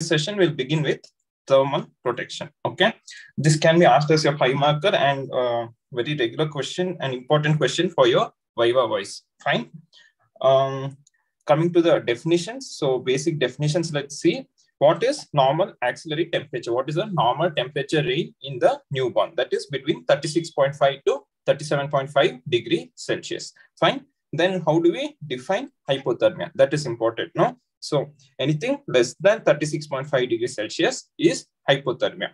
session will begin with thermal protection. Okay, this can be asked as your five marker and uh, very regular question, an important question for your Viva voice. Fine. Um, coming to the definitions. So basic definitions. Let's see. What is normal axillary temperature? What is the normal temperature range in the newborn? That is between 36.5 to 37.5 degree Celsius. Fine. Then how do we define hypothermia? That is important, no? So anything less than 36.5 degrees Celsius is hypothermia.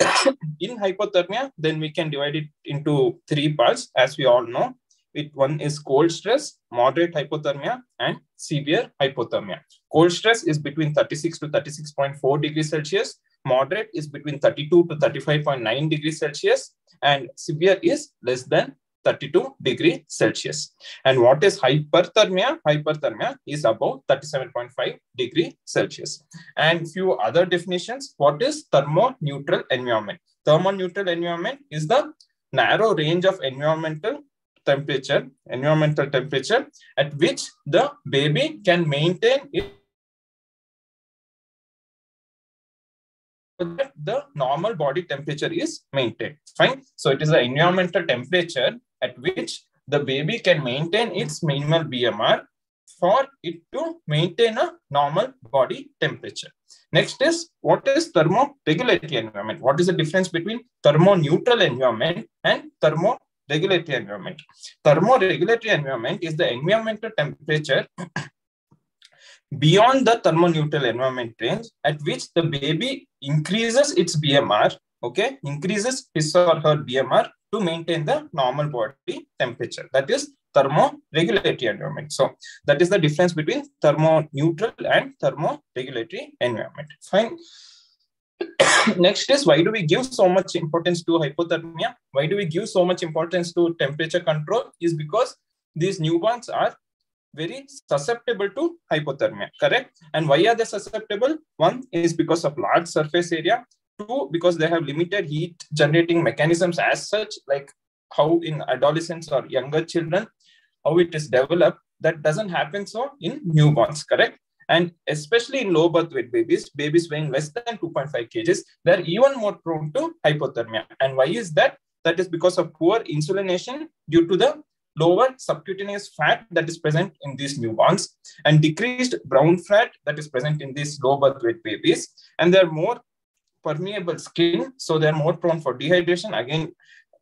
in hypothermia, then we can divide it into three parts, as we all know. It one is cold stress, moderate hypothermia, and severe hypothermia. Cold stress is between 36 to 36.4 degrees Celsius. Moderate is between 32 to 35.9 degrees Celsius, and severe is less than 32 degree Celsius. And what is hyperthermia? Hyperthermia is above 37.5 degree Celsius. And few other definitions. What is thermoneutral environment? Thermoneutral environment is the narrow range of environmental temperature, environmental temperature at which the baby can maintain it the normal body temperature is maintained. Fine. So it is the environmental temperature at which the baby can maintain its minimal BMR for it to maintain a normal body temperature. Next is what is thermoregulatory environment? What is the difference between thermoneutral environment and thermoregulatory environment? Thermoregulatory environment is the environmental temperature beyond the thermoneutral environment range at which the baby increases its BMR, okay, increases his or her BMR to maintain the normal body temperature. That is thermoregulatory environment. So that is the difference between thermoneutral and thermoregulatory environment. Fine. Next is why do we give so much importance to hypothermia? Why do we give so much importance to temperature control? Is because these newborns are very susceptible to hypothermia, correct? And why are they susceptible? One is because of large surface area. Two, because they have limited heat generating mechanisms as such, like how in adolescents or younger children, how it is developed, that doesn't happen so in newborns, correct? And especially in low birth weight babies, babies weighing less than 2.5 kgs, they're even more prone to hypothermia. And why is that? That is because of poor insulination due to the lower subcutaneous fat that is present in these newborns and decreased brown fat that is present in these low birth weight babies. And they're more permeable skin, so they're more prone for dehydration. Again,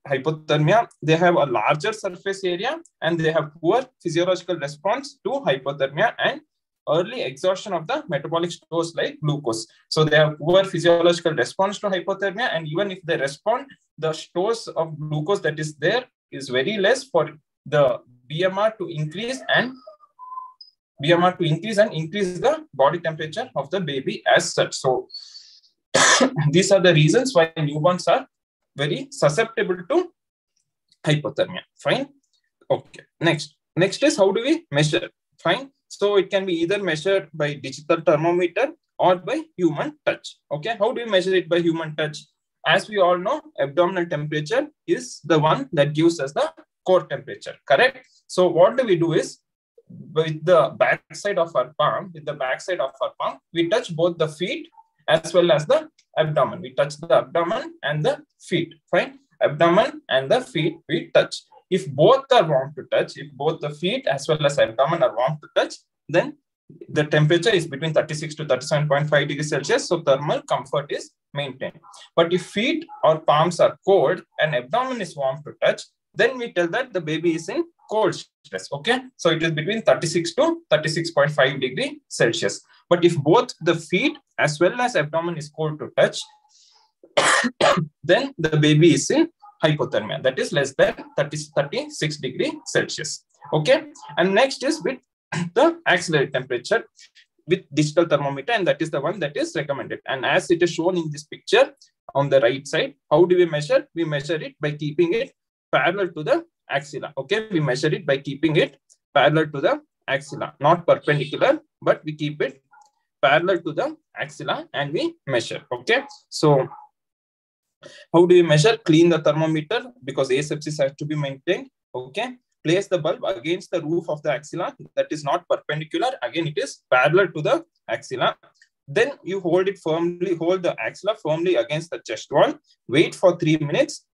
hypothermia, they have a larger surface area and they have poor physiological response to hypothermia and early exhaustion of the metabolic stores like glucose. So they have poor physiological response to hypothermia and even if they respond, the stores of glucose that is there is very less for the BMR to increase and BMR to increase and increase the body temperature of the baby as such. So these are the reasons why newborns are very susceptible to hypothermia. Fine. Okay. Next. Next is how do we measure? Fine. So it can be either measured by digital thermometer or by human touch. Okay. How do we measure it by human touch? As we all know, abdominal temperature is the one that gives us the core temperature, correct? So what do we do is with the back side of our palm, with the back side of our palm, we touch both the feet as well as the abdomen. We touch the abdomen and the feet, fine? Abdomen and the feet we touch. If both are warm to touch, if both the feet as well as abdomen are warm to touch, then the temperature is between 36 to 37.5 degrees Celsius. So thermal comfort is maintained. But if feet or palms are cold and abdomen is warm to touch, then we tell that the baby is in cold stress. Okay. So it is between 36 to 36.5 degree Celsius. But if both the feet as well as abdomen is cold to touch, then the baby is in hypothermia. That is less than 30, 36 degree Celsius. Okay. And next is with the axillary temperature with digital thermometer and that is the one that is recommended. And as it is shown in this picture on the right side, how do we measure? We measure it by keeping it parallel to the axilla. Okay, we measure it by keeping it parallel to the axilla, not perpendicular, but we keep it parallel to the axilla and we measure. Okay, so how do we measure? Clean the thermometer because asepsis has to be maintained. Okay, place the bulb against the roof of the axilla that is not perpendicular. Again, it is parallel to the axilla. Then you hold it firmly, hold the axilla firmly against the chest wall, wait for three minutes,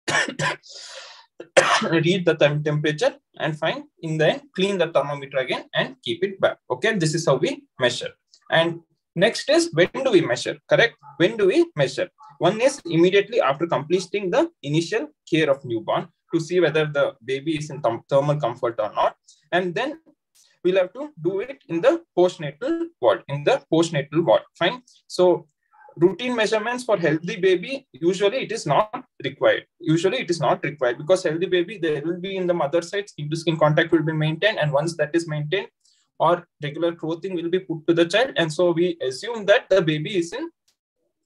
read the temp temperature and fine. In the end, clean the thermometer again and keep it back. Okay, this is how we measure. And next is when do we measure? Correct? When do we measure? One is immediately after completing the initial care of newborn to see whether the baby is in thermal comfort or not. And then we'll have to do it in the postnatal ward, in the postnatal ward. Fine. So routine measurements for healthy baby, usually it is not required. Usually it is not required because healthy baby, there will be in the mother side, skin to skin contact will be maintained. And once that is maintained, or regular clothing will be put to the child. And so we assume that the baby is in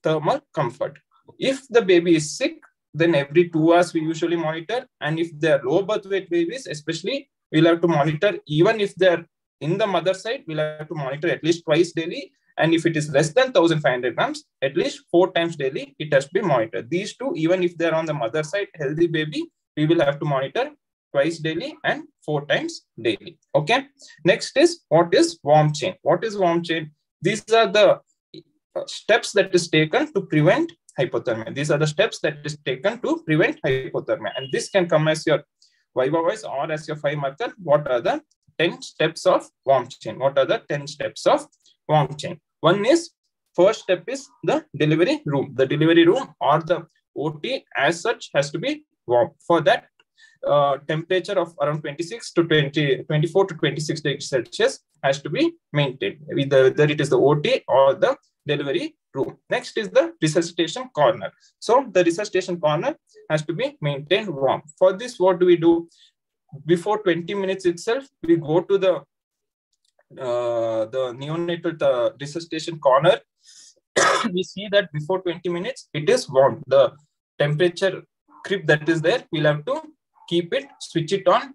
thermal comfort. If the baby is sick, then every two hours we usually monitor. And if they're low birth weight babies, especially, we'll have to monitor, even if they're in the mother side, we'll have to monitor at least twice daily. And if it is less than 1500 grams, at least four times daily, it has to be monitored. These two, even if they're on the mother side, healthy baby, we will have to monitor twice daily and four times daily. Okay. Next is what is warm chain? What is warm chain? These are the steps that is taken to prevent hypothermia. These are the steps that is taken to prevent hypothermia. And this can come as your Viva voice or as your five method. What are the 10 steps of warm chain? What are the 10 steps of warm chain? One is first step is the delivery room. The delivery room or the OT as such has to be warm. For that, uh, temperature of around 26 to 20, 24 to 26 degrees Celsius has to be maintained, whether, whether it is the OT or the delivery room. Next is the resuscitation corner. So the resuscitation corner has to be maintained warm. For this, what do we do? Before 20 minutes itself, we go to the uh, the neonatal uh, resuscitation corner. we see that before 20 minutes, it is warm. The temperature crib that is there, we'll have to keep it, switch it on,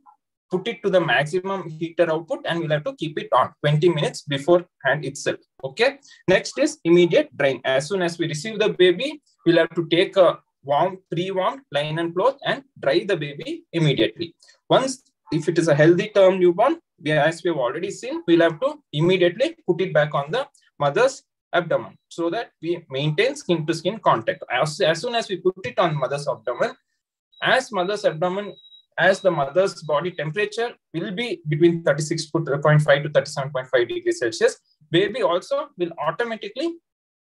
put it to the maximum heater output and we'll have to keep it on 20 minutes beforehand itself. Okay. Next is immediate drain. As soon as we receive the baby, we'll have to take a warm, pre-warm linen cloth and dry the baby immediately. Once, if it is a healthy term newborn, we, as we have already seen, we'll have to immediately put it back on the mother's abdomen so that we maintain skin to skin contact. As, as soon as we put it on mother's abdomen, as mother's abdomen as the mother's body temperature will be between 36.5 to 37.5 degrees Celsius, baby also will automatically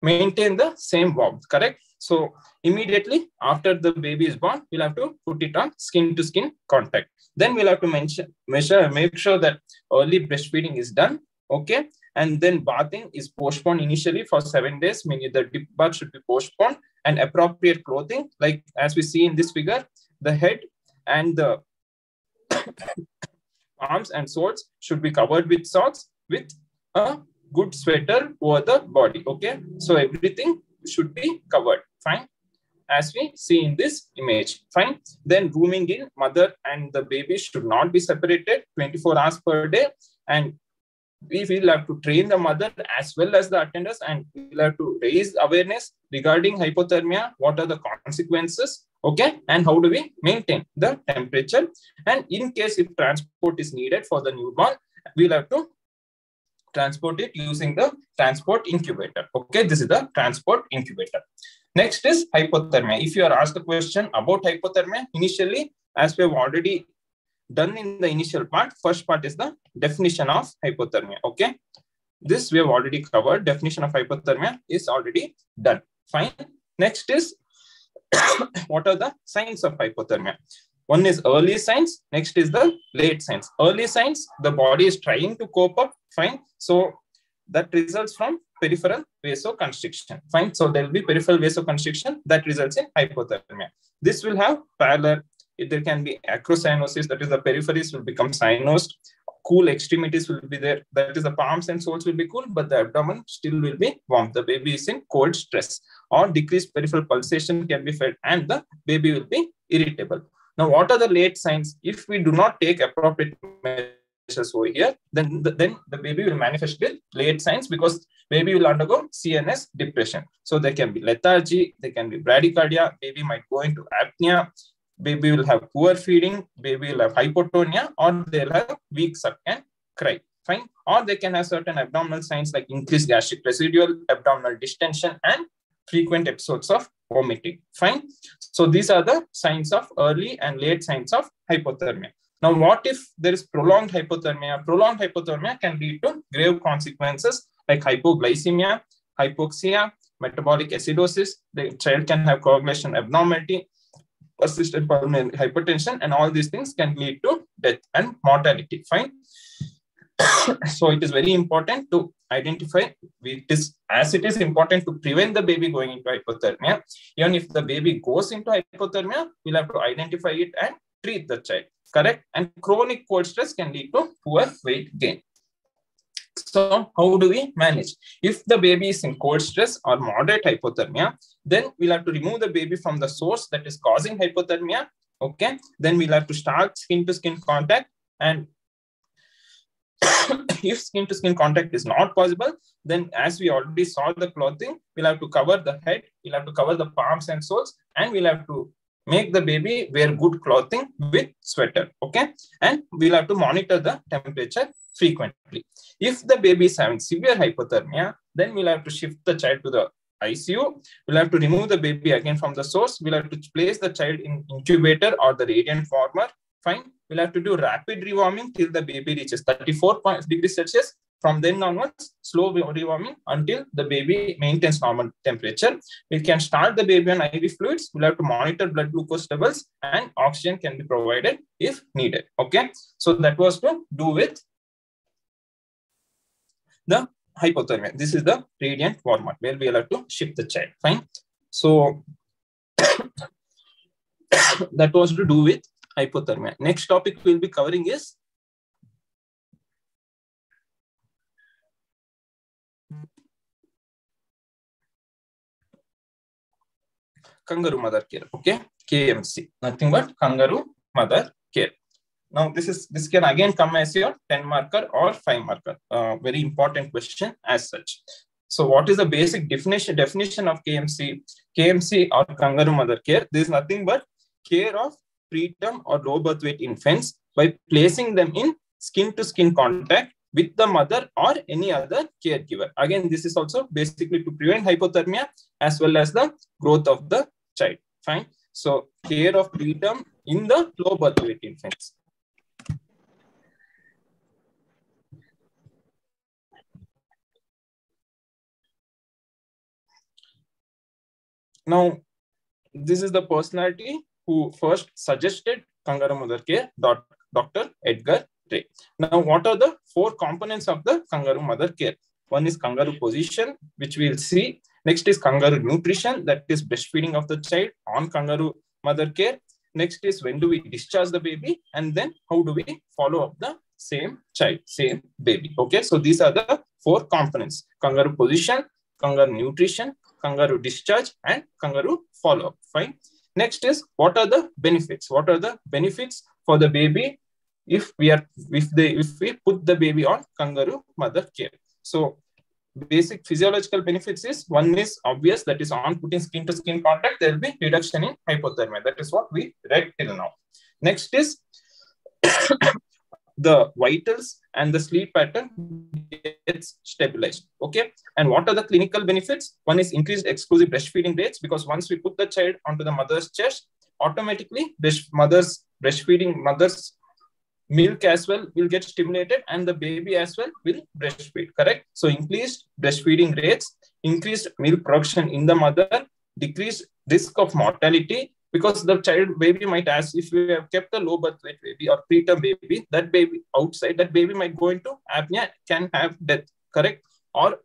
maintain the same warmth, correct? So immediately after the baby is born, we'll have to put it on skin to skin contact. Then we'll have to mention, measure, make sure that early breastfeeding is done, okay? And then bathing is postponed initially for seven days, meaning the dip bath should be postponed and appropriate clothing, like as we see in this figure, the head and the arms and swords should be covered with socks with a good sweater over the body. Okay, so everything should be covered. Fine. As we see in this image, fine. Then rooming in mother and the baby should not be separated 24 hours per day. And we will have to train the mother as well as the attenders and we'll have to raise awareness regarding hypothermia. What are the consequences? Okay. And how do we maintain the temperature? And in case if transport is needed for the newborn, we'll have to transport it using the transport incubator. Okay. This is the transport incubator. Next is hypothermia. If you are asked a question about hypothermia, initially, as we have already done in the initial part. First part is the definition of hypothermia. Okay. This we have already covered. Definition of hypothermia is already done. Fine. Next is what are the signs of hypothermia? One is early signs. Next is the late signs. Early signs, the body is trying to cope up. Fine. So that results from peripheral vasoconstriction. Fine. So there will be peripheral vasoconstriction that results in hypothermia. This will have pallor, there can be acrocyanosis, that is the peripheries will become cyanosed. Cool extremities will be there, that is the palms and soles will be cool, but the abdomen still will be warm. The baby is in cold stress or decreased peripheral pulsation can be felt and the baby will be irritable. Now, what are the late signs? If we do not take appropriate measures over here, then the, then the baby will manifest with late signs because baby will undergo CNS depression. So there can be lethargy, there can be bradycardia, baby might go into apnea, baby will have poor feeding, baby will have hypotonia, or they'll have weak suck and cry. fine or they can have certain abdominal signs like increased gastric residual abdominal distension and frequent episodes of vomiting fine. So these are the signs of early and late signs of hypothermia. Now what if there is prolonged hypothermia? Prolonged hypothermia can lead to grave consequences like hypoglycemia hypoxia metabolic acidosis. The child can have coagulation abnormality persistent pulmonary hypertension and all these things can lead to death and mortality. Fine so it is very important to identify it is as it is important to prevent the baby going into hypothermia even if the baby goes into hypothermia we'll have to identify it and treat the child correct and chronic cold stress can lead to poor weight gain so how do we manage? If the baby is in cold stress or moderate hypothermia, then we'll have to remove the baby from the source that is causing hypothermia. Okay. Then we'll have to start skin to skin contact. And if skin to skin contact is not possible, then as we already saw the clothing, we'll have to cover the head, we'll have to cover the palms and soles, and we'll have to make the baby wear good clothing with sweater. Okay. And we'll have to monitor the temperature frequently. If the baby is having severe hypothermia, then we'll have to shift the child to the ICU. We'll have to remove the baby again from the source. We'll have to place the child in incubator or the radiant warmer. Fine. We'll have to do rapid rewarming till the baby reaches 34 degrees Celsius. From then onwards, slow rewarming until the baby maintains normal temperature. We can start the baby on IV fluids. We'll have to monitor blood glucose levels and oxygen can be provided if needed. Okay. So that was to do with the hypothermia. This is the radiant warmer where we have to shift the child. Fine. So that was to do with hypothermia. Next topic we'll be covering is kangaroo mother care. Okay, KMC. Nothing but kangaroo mother care. Now this is this can again come as your 10 marker or 5 marker. Uh, very important question as such. So what is the basic definition definition of KMC? KMC or kangaroo mother care. This is nothing but care of preterm or low birth weight infants by placing them in skin to skin contact with the mother or any other caregiver. Again, this is also basically to prevent hypothermia as well as the growth of the child. Fine. So care of preterm in the low birth weight infants. Now, this is the personality who first suggested kangaroo mother care, Dr. Edgar Rey. Now, what are the four components of the kangaroo mother care? One is kangaroo position, which we'll see. Next is kangaroo nutrition, that is breastfeeding of the child on kangaroo mother care. Next is when do we discharge the baby? And then how do we follow up the same child, same baby? Okay, so these are the four components. Kangaroo position, kangaroo nutrition, kangaroo discharge and kangaroo follow-up. Fine. Next is what are the benefits? What are the benefits for the baby if we are if they if we put the baby on kangaroo mother care? So basic physiological benefits is one is obvious that is on putting skin to skin contact there will be reduction in hypothermia that is what we read till now next is the vitals and the sleep pattern gets stabilized. Okay. And what are the clinical benefits? One is increased exclusive breastfeeding rates because once we put the child onto the mother's chest, automatically breast, mother's breastfeeding, mother's milk as well will get stimulated and the baby as well will breastfeed. Correct. So increased breastfeeding rates, increased milk production in the mother, decreased risk of mortality because the child baby might ask if we have kept a low birth weight baby or preterm baby, that baby outside, that baby might go into apnea, can have death, correct? Or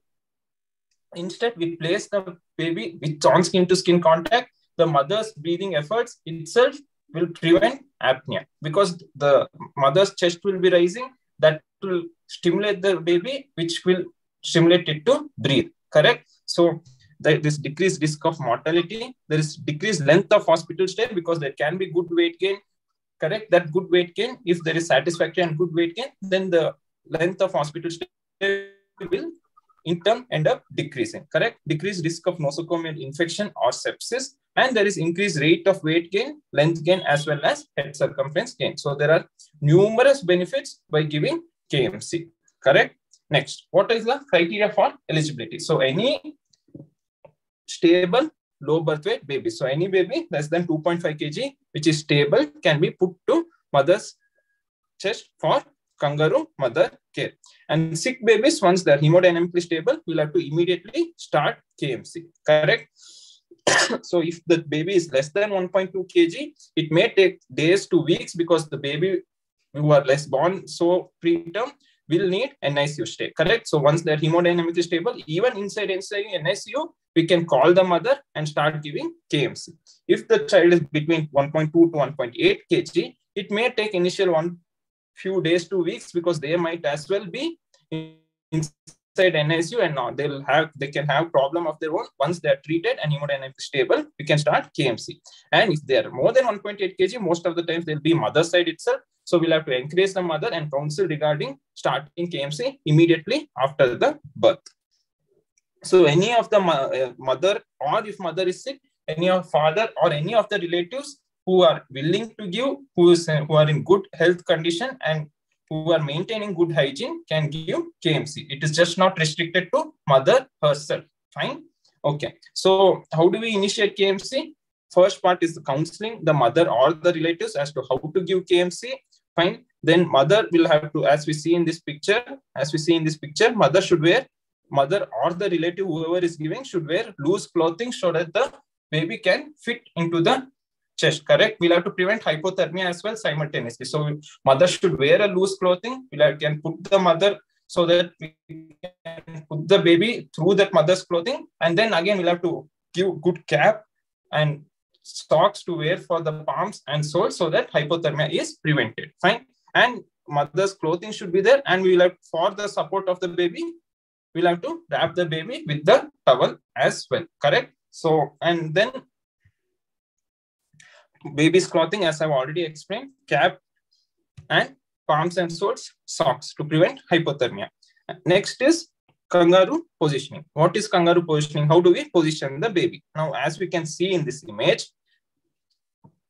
instead, we place the baby with on skin to skin contact, the mother's breathing efforts itself will prevent apnea because the mother's chest will be rising, that will stimulate the baby, which will stimulate it to breathe, correct? So there is decreased risk of mortality. There is decreased length of hospital stay because there can be good weight gain. Correct that good weight gain. If there is satisfactory and good weight gain, then the length of hospital stay will in turn end up decreasing. Correct. Decreased risk of nosocomial infection or sepsis, and there is increased rate of weight gain, length gain, as well as head circumference gain. So there are numerous benefits by giving KMC. Correct? Next, what is the criteria for eligibility? So any stable low birth weight baby. So any baby less than 2.5 kg, which is stable, can be put to mother's chest for kangaroo mother care. And sick babies, once they're hemodynamically stable, will have to immediately start KMC. Correct? so if the baby is less than 1.2 kg, it may take days to weeks because the baby who are less born so preterm will need NICU stay. Correct? So once they're is stable, even inside NICU, we can call the mother and start giving KMC. If the child is between 1.2 to 1.8 kg, it may take initial one few days to weeks because they might as well be inside NSU and not they'll have they can have problem of their own. Once they are treated and hemodynamic stable, we can start KMC. And if they are more than 1.8 kg, most of the times they'll be mother side itself. So we'll have to encourage the mother and counsel regarding starting KMC immediately after the birth. So any of the uh, mother or if mother is sick, any of father or any of the relatives who are willing to give, who is who are in good health condition and who are maintaining good hygiene can give KMC. It is just not restricted to mother herself. Fine. Okay. So how do we initiate KMC? First part is the counseling the mother or the relatives as to how to give KMC. Fine. Then mother will have to, as we see in this picture, as we see in this picture, mother should wear mother or the relative, whoever is giving, should wear loose clothing so that the baby can fit into the chest, correct? We'll have to prevent hypothermia as well simultaneously. So mother should wear a loose clothing. We'll have, can put the mother so that we can put the baby through that mother's clothing. And then again, we'll have to give good cap and socks to wear for the palms and soles so that hypothermia is prevented. Fine. And mother's clothing should be there. And we will have for the support of the baby, we'll have to wrap the baby with the towel as well. Correct? So, and then baby's clothing, as I've already explained, cap and palms and soles, socks to prevent hypothermia. Next is kangaroo positioning. What is kangaroo positioning? How do we position the baby? Now, as we can see in this image,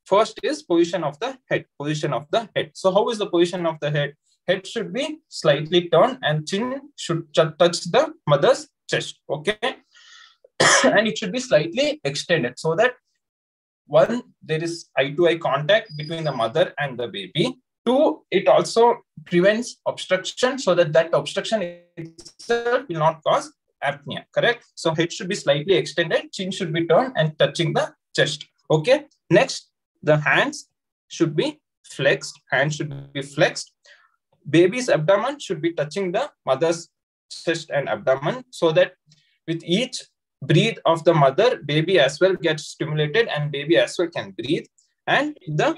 first is position of the head, position of the head. So how is the position of the head? head should be slightly turned and chin should touch the mother's chest. Okay. and it should be slightly extended so that one, there is eye to eye contact between the mother and the baby. Two, it also prevents obstruction so that that obstruction itself will not cause apnea. Correct. So head should be slightly extended, chin should be turned and touching the chest. Okay. Next, the hands should be flexed. Hands should be flexed baby's abdomen should be touching the mother's chest and abdomen so that with each breathe of the mother, baby as well gets stimulated and baby as well can breathe. And the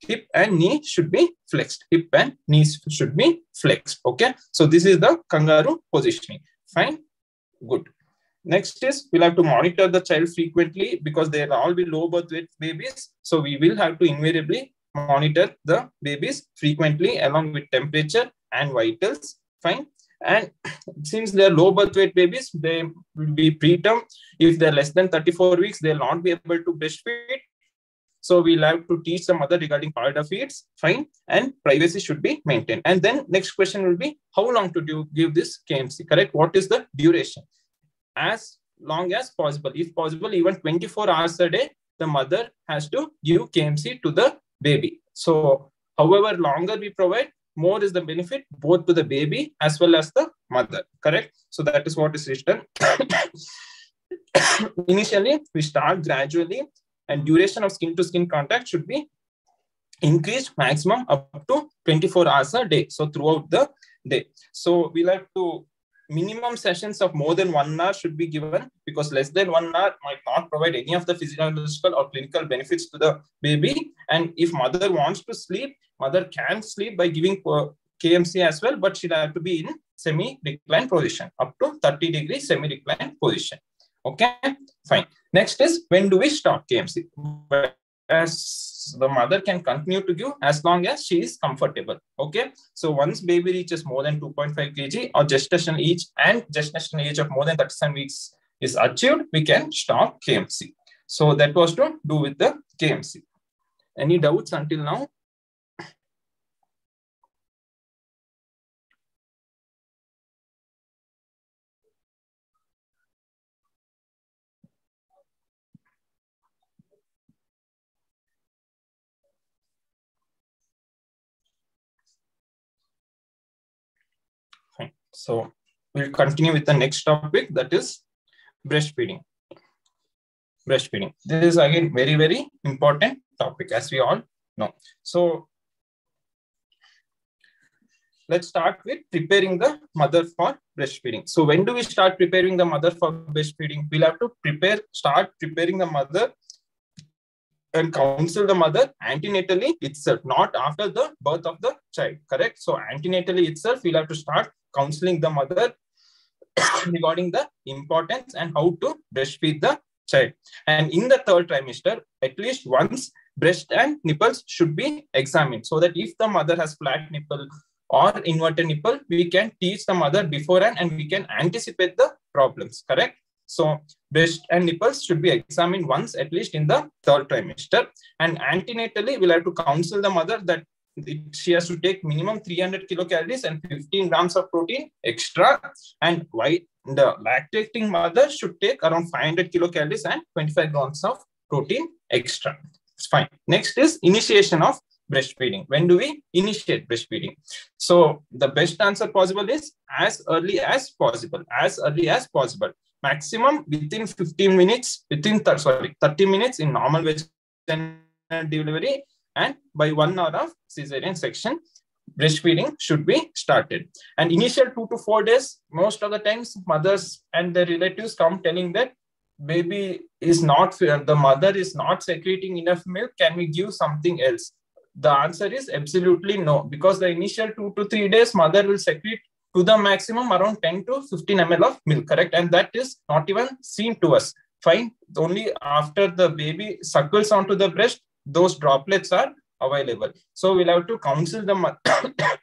hip and knee should be flexed. Hip and knees should be flexed. Okay. So this is the kangaroo positioning. Fine. Good. Next is we'll have to monitor the child frequently because they'll all be low birth weight babies. So we will have to invariably monitor the babies frequently along with temperature and vitals. Fine. And since they're low birth weight babies, they will be preterm. If they're less than 34 weeks, they'll not be able to breastfeed. So we'll have to teach the mother regarding paladai feeds, fine, and privacy should be maintained. And then next question will be, how long to do, give this KMC, correct? What is the duration? as long as possible. If possible, even 24 hours a day, the mother has to give KMC to the baby. So, however longer we provide, more is the benefit both to the baby as well as the mother. Correct? So, that is what is written. Initially, we start gradually, and duration of skin to skin contact should be increased maximum up to 24 hours a day. So, throughout the day. So, we'll have to minimum sessions of more than one hour should be given because less than one hour might not provide any of the physiological or clinical benefits to the baby. And if mother wants to sleep, mother can sleep by giving KMC as well, but she'll have to be in semi-reclined position, up to 30 degree semi-reclined position. Okay, fine. Next is when do we stop KMC? as the mother can continue to give as long as she is comfortable. Okay. So once baby reaches more than 2.5 kg or gestational age and gestational age of more than 37 weeks is achieved, we can stop KMC. So that was to do with the KMC. Any doubts until now? Fine. So we'll continue with the next topic that is breastfeeding. Breastfeeding. This is again very, very important topic as we all know. So let's start with preparing the mother for breastfeeding. So when do we start preparing the mother for breastfeeding? We'll have to prepare, start preparing the mother and counsel the mother antenatally itself, not after the birth of the child, correct? So antenatally itself, we'll have to start counseling the mother regarding the importance and how to breastfeed the child. And in the third trimester, at least once breast and nipples should be examined so that if the mother has flat nipple or inverted nipple, we can teach the mother beforehand and we can anticipate the problems, correct? So breast and nipples should be examined once at least in the third trimester. And antenatally, we'll have to counsel the mother that it, she has to take minimum 300 kilocalories and 15 grams of protein extra. And why the lactating mother should take around 500 kilocalories and 25 grams of protein extra. It's fine. Next is initiation of breastfeeding. When do we initiate breastfeeding? So the best answer possible is as early as possible, as early as possible. Maximum within 15 minutes, within th sorry, 30 minutes in normal vaginal delivery and by one hour of cesarean section, breastfeeding should be started. And initial two to four days, most of the times mothers and their relatives come telling that baby is not, the mother is not secreting enough milk. Can we give something else? The answer is absolutely no, because the initial two to three days, mother will secrete to the maximum around 10 to 15 ml of milk, correct? And that is not even seen to us. Fine. Only after the baby suckles onto the breast, those droplets are available. So we'll have to counsel the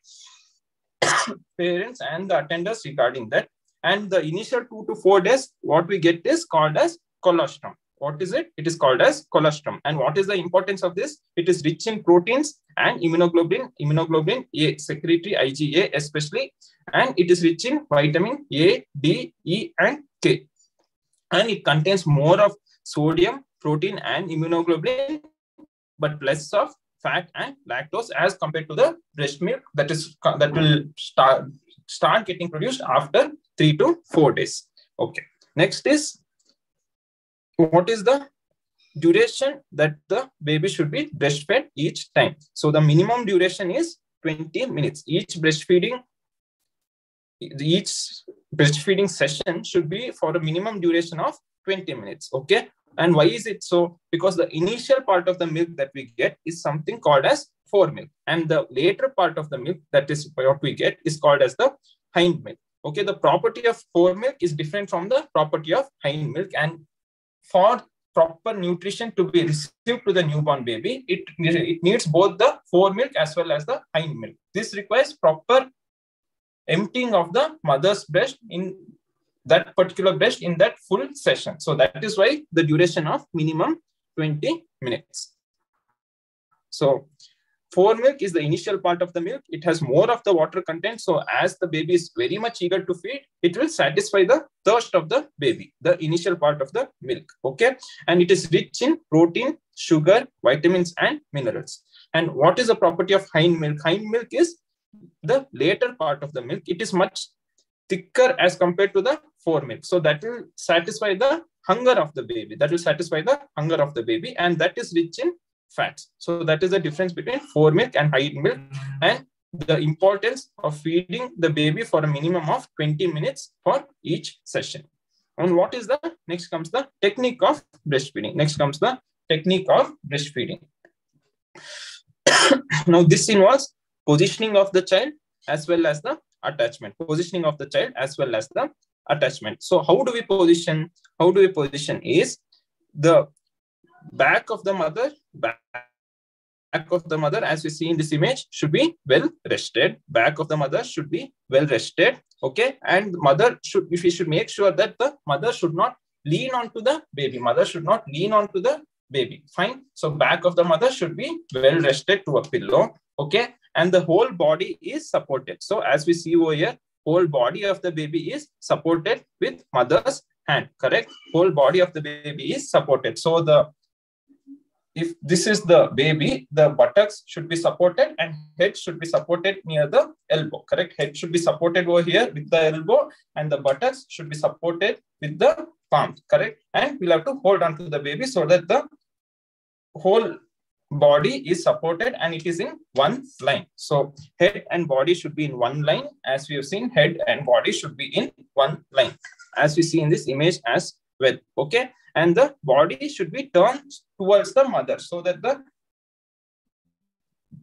parents and the attenders regarding that. And the initial two to four days, what we get is called as colostrum. What is it? It is called as colostrum. And what is the importance of this? It is rich in proteins and immunoglobulin, immunoglobulin A, secretory IgA especially, and it is rich in vitamin A, D, E, and K. And it contains more of sodium, protein, and immunoglobulin, but less of fat and lactose as compared to the breast milk that is that will start start getting produced after three to four days. Okay. Next is what is the duration that the baby should be breastfed each time. So the minimum duration is 20 minutes. Each breastfeeding each breastfeeding session should be for a minimum duration of 20 minutes. Okay. And why is it so? Because the initial part of the milk that we get is something called as fore milk. And the later part of the milk that is what we get is called as the hind milk. Okay, the property of fore milk is different from the property of hind milk. And for proper nutrition to be received to the newborn baby, it, it needs both the fore milk as well as the hind milk. This requires proper emptying of the mother's breast in that particular breast in that full session. So that is why the duration of minimum 20 minutes. So fore milk is the initial part of the milk. It has more of the water content. So as the baby is very much eager to feed, it will satisfy the thirst of the baby, the initial part of the milk. Okay. And it is rich in protein, sugar, vitamins, and minerals. And what is the property of hind milk? Hind milk is the later part of the milk. It is much thicker as compared to the milk. So that will satisfy the hunger of the baby. That will satisfy the hunger of the baby. And that is rich in fats. So that is the difference between fore milk and hind milk. And the importance of feeding the baby for a minimum of 20 minutes for each session. And what is the next comes the technique of breastfeeding. Next comes the technique of breastfeeding. now this involves positioning of the child as well as the attachment, positioning of the child as well as the attachment. So how do we position? How do we position is the back of the mother, back of the mother, as we see in this image, should be well rested. Back of the mother should be well rested. Okay. And mother should, if we should make sure that the mother should not lean onto the baby. Mother should not lean onto the baby. Fine. So back of the mother should be well rested to a pillow. Okay. And the whole body is supported. So as we see over here, whole body of the baby is supported with mother's hand. Correct. Whole body of the baby is supported. So the if this is the baby, the buttocks should be supported and head should be supported near the elbow, correct? Head should be supported over here with the elbow and the buttocks should be supported with the palm, correct? And we'll have to hold on to the baby so that the whole body is supported and it is in one line. So head and body should be in one line. As we have seen, head and body should be in one line, as we see in this image as well, okay? and the body should be turned towards the mother so that the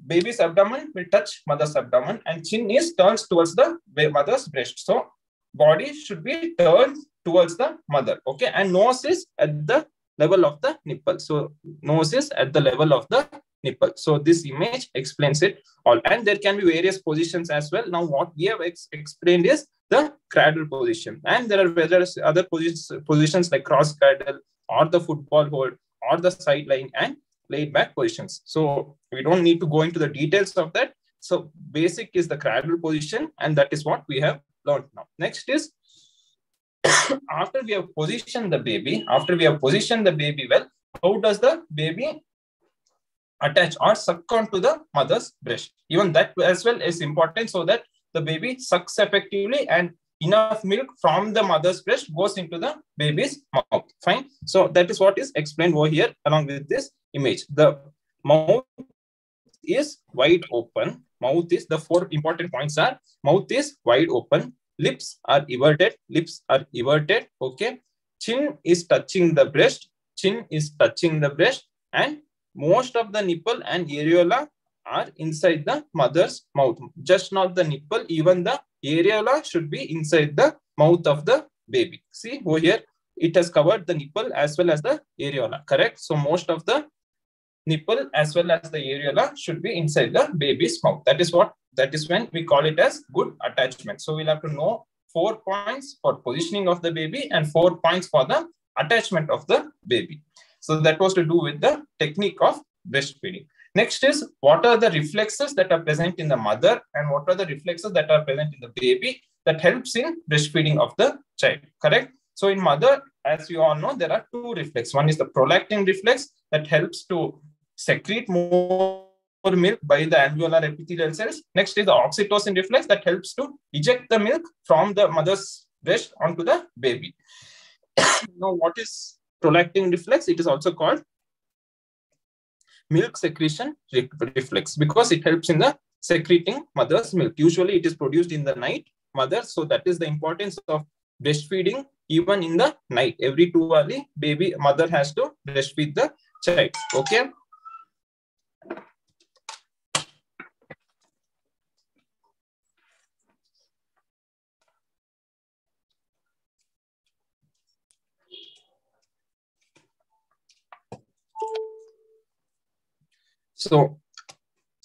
baby's abdomen will touch mother's abdomen and chin is turned towards the mother's breast. So body should be turned towards the mother. Okay. And nose is at the level of the nipple. So nose is at the level of the nipple. So this image explains it all. And there can be various positions as well. Now what we have ex explained is the cradle position. And there are various other positions, positions like cross cradle or the football hold or the sideline and laid back positions. So we don't need to go into the details of that. So basic is the cradle position and that is what we have learned now. Next is after we have positioned the baby, after we have positioned the baby well, how does the baby attach or suck onto the mother's breast? Even that as well is important so that the baby sucks effectively and enough milk from the mother's breast goes into the baby's mouth. Fine. So that is what is explained over here along with this image. The mouth is wide open. Mouth is the four important points are mouth is wide open. Lips are everted. Lips are everted. Okay. Chin is touching the breast. Chin is touching the breast. And most of the nipple and areola are inside the mother's mouth. Just not the nipple, even the areola should be inside the mouth of the baby. See over here, it has covered the nipple as well as the areola, correct? So most of the nipple as well as the areola should be inside the baby's mouth. That is what, that is when we call it as good attachment. So we'll have to know four points for positioning of the baby and four points for the attachment of the baby. So that was to do with the technique of breastfeeding. Next is what are the reflexes that are present in the mother and what are the reflexes that are present in the baby that helps in breastfeeding of the child, correct? So in mother, as you all know, there are two reflexes. One is the prolactin reflex that helps to secrete more milk by the alveolar epithelial cells. Next is the oxytocin reflex that helps to eject the milk from the mother's breast onto the baby. now, what is prolactin reflex? It is also called milk secretion reflex because it helps in the secreting mother's milk. Usually it is produced in the night mother. So that is the importance of breastfeeding even in the night. Every two hourly baby mother has to breastfeed the child. Okay. So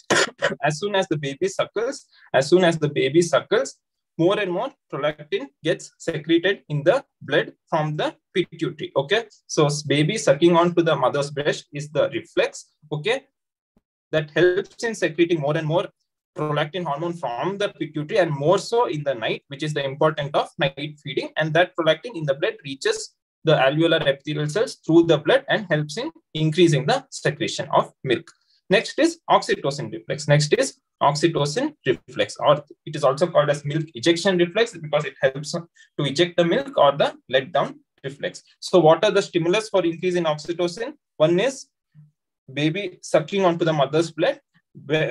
as soon as the baby suckles, as soon as the baby suckles, more and more prolactin gets secreted in the blood from the pituitary. Okay. So baby sucking onto the mother's breast is the reflex. Okay. That helps in secreting more and more prolactin hormone from the pituitary and more so in the night, which is the important of night feeding. And that prolactin in the blood reaches the alveolar epithelial cells through the blood and helps in increasing the secretion of milk. Next is oxytocin reflex. Next is oxytocin reflex, or it is also called as milk ejection reflex because it helps to eject the milk or the let down reflex. So what are the stimulus for increase in oxytocin? One is baby sucking onto the mother's blood,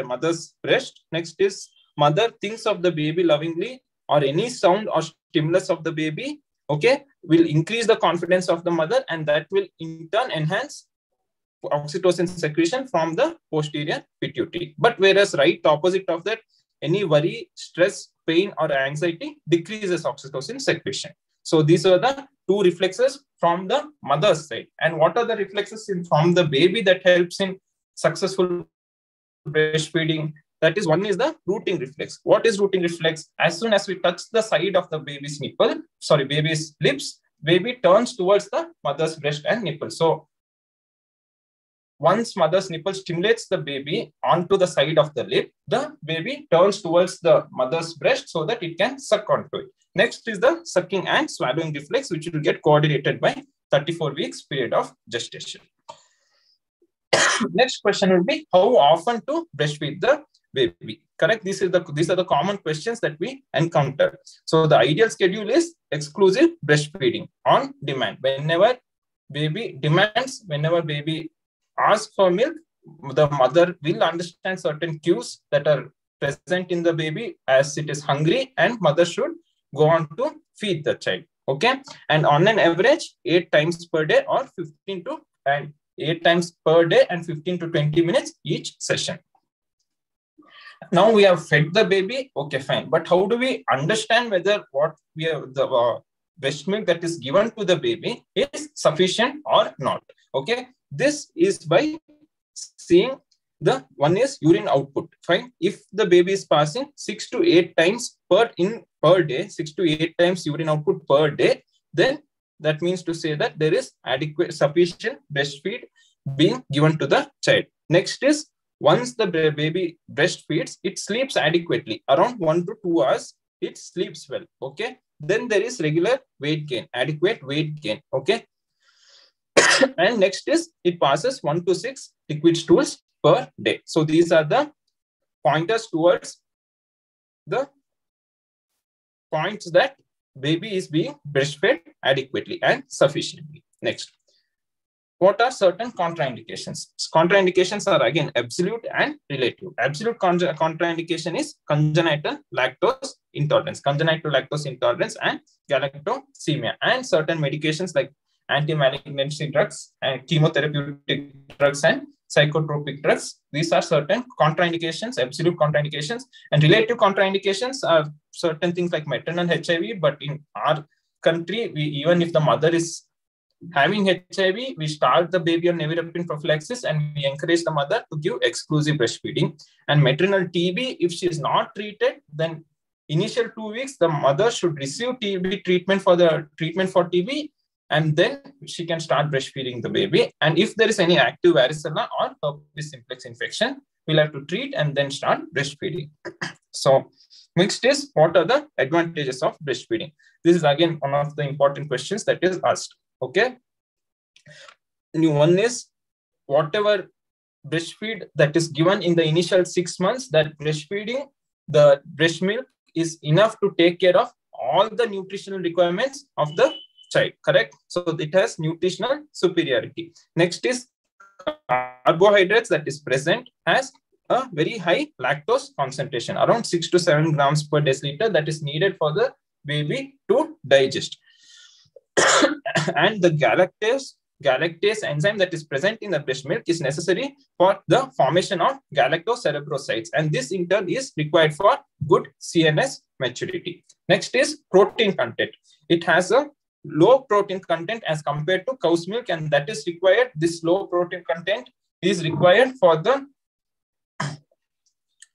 mother's breast. Next is mother thinks of the baby lovingly or any sound or stimulus of the baby, okay, will increase the confidence of the mother and that will in turn enhance oxytocin secretion from the posterior pituitary. But whereas right opposite of that, any worry, stress, pain, or anxiety decreases oxytocin secretion. So these are the two reflexes from the mother's side. And what are the reflexes in, from the baby that helps in successful breastfeeding? That is one is the rooting reflex. What is rooting reflex? As soon as we touch the side of the baby's nipple, sorry, baby's lips, baby turns towards the mother's breast and nipple. So once mother's nipple stimulates the baby onto the side of the lip, the baby turns towards the mother's breast so that it can suck onto it. Next is the sucking and swallowing reflex, which will get coordinated by 34 weeks period of gestation. Next question will be how often to breastfeed the baby. Correct. This is the these are the common questions that we encounter. So the ideal schedule is exclusive breastfeeding on demand. Whenever baby demands, whenever baby asks for milk, the mother will understand certain cues that are present in the baby as it is hungry, and mother should go on to feed the child. Okay, and on an average, eight times per day or 15 to and eight times per day and 15 to 20 minutes each session. Now we have fed the baby. Okay, fine. But how do we understand whether what we have the uh, breast milk that is given to the baby is sufficient or not? Okay, this is by seeing the one is urine output. Fine. If the baby is passing six to eight times per in per day, six to eight times urine output per day, then that means to say that there is adequate, sufficient breastfeed being given to the child. Next is once the baby breastfeeds, it sleeps adequately. Around one to two hours, it sleeps well. Okay. Then there is regular weight gain, adequate weight gain. Okay. and next is it passes one to six liquid stools per day. So these are the pointers towards the points that baby is being breastfed adequately and sufficiently. Next. What are certain contraindications? Contraindications are again absolute and relative. Absolute contra contraindication is congenital lactose intolerance, congenital lactose intolerance and galactosemia, and certain medications like anti-malignancy drugs and chemotherapeutic drugs and psychotropic drugs. These are certain contraindications, absolute contraindications, and relative contraindications are certain things like maternal HIV. But in our country, we even if the mother is having HIV, we start the baby on nevirapine prophylaxis and we encourage the mother to give exclusive breastfeeding. And maternal TB, if she is not treated, then initial two weeks, the mother should receive TB treatment for the treatment for TB and then she can start breastfeeding the baby. And if there is any active varicella or herpes simplex infection, we'll have to treat and then start breastfeeding. so next is what are the advantages of breastfeeding? This is again one of the important questions that is asked. Okay. New one is whatever breastfeed that is given in the initial six months, that breastfeeding, the breast milk is enough to take care of all the nutritional requirements of the correct? So it has nutritional superiority. Next is carbohydrates that is present has a very high lactose concentration, around 6 to 7 grams per deciliter that is needed for the baby to digest. and the galactose galactase enzyme that is present in the breast milk is necessary for the formation of galactocerebrosides. And this in turn is required for good CNS maturity. Next is protein content. It has a low protein content as compared to cow's milk and that is required. This low protein content is required for the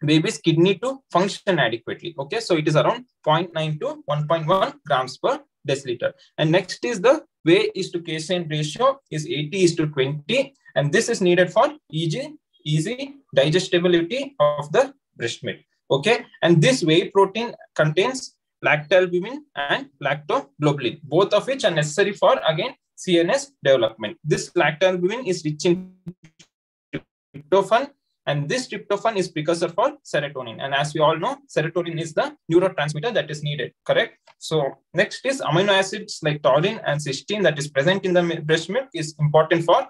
baby's kidney to function adequately. Okay, so it is around 0.9 to 1.1 grams per deciliter. And next is the whey is to casein ratio is 80 is to 20. And this is needed for easy, easy digestibility of the breast milk. Okay, and this whey protein contains lactalbumin and lactoglobulin, both of which are necessary for again CNS development. This lactalbumin is rich in tryptophan and this tryptophan is precursor for serotonin. And as we all know, serotonin is the neurotransmitter that is needed, correct? So next is amino acids like taurine and cysteine that is present in the breast milk is important for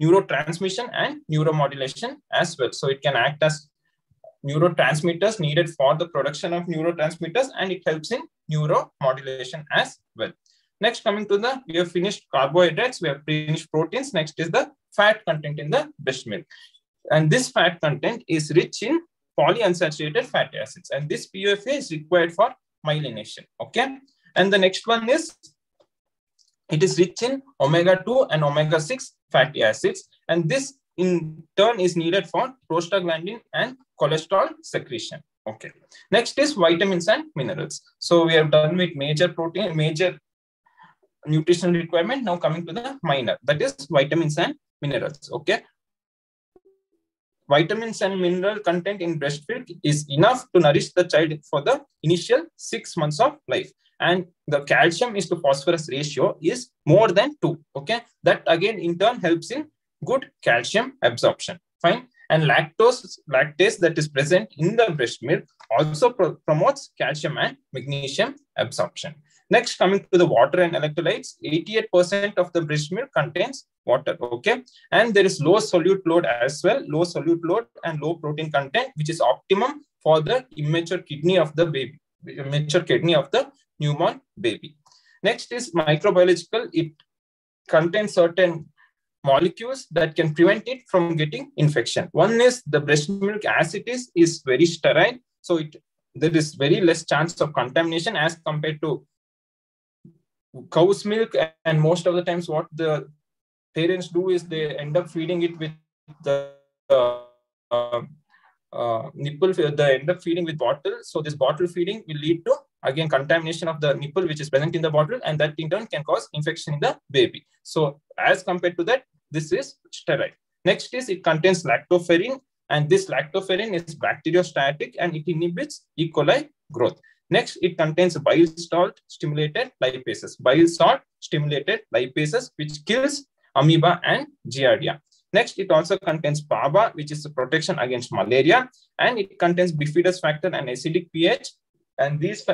neurotransmission and neuromodulation as well. So it can act as neurotransmitters needed for the production of neurotransmitters and it helps in neuromodulation as well. Next, coming to the, we have finished carbohydrates, we have finished proteins. Next is the fat content in the breast milk. And this fat content is rich in polyunsaturated fatty acids. And this PUFA is required for myelination. Okay. And the next one is it is rich in omega-2 and omega-6 fatty acids. And this in turn is needed for prostaglandin and cholesterol secretion. Okay. Next is vitamins and minerals. So we have done with major protein, major nutritional requirement. Now coming to the minor, that is vitamins and minerals. Okay. Vitamins and mineral content in breast milk is enough to nourish the child for the initial six months of life. And the calcium is to phosphorus ratio is more than two. Okay. That again in turn helps in good calcium absorption. Fine. And lactose, lactase that is present in the breast milk also pro promotes calcium and magnesium absorption. Next, coming to the water and electrolytes, 88% of the breast milk contains water, okay? And there is low solute load as well, low solute load and low protein content, which is optimum for the immature kidney of the baby, immature kidney of the newborn baby. Next is microbiological. It contains certain molecules that can prevent it from getting infection. One is the breast milk as it is, is very sterile. So it there is very less chance of contamination as compared to cow's milk. And most of the times what the parents do is they end up feeding it with the uh, uh, nipple, they end up feeding with bottle. So this bottle feeding will lead to again contamination of the nipple which is present in the bottle and that in turn can cause infection in the baby. So as compared to that, this is sterile. Next is it contains lactoferrin and this lactoferrin is bacteriostatic and it inhibits E. coli growth. Next, it contains bile salt stimulated lipases, bile salt stimulated lipases, which kills amoeba and giardia. Next, it also contains PABA, which is a protection against malaria, and it contains bifidus factor and acidic pH. And these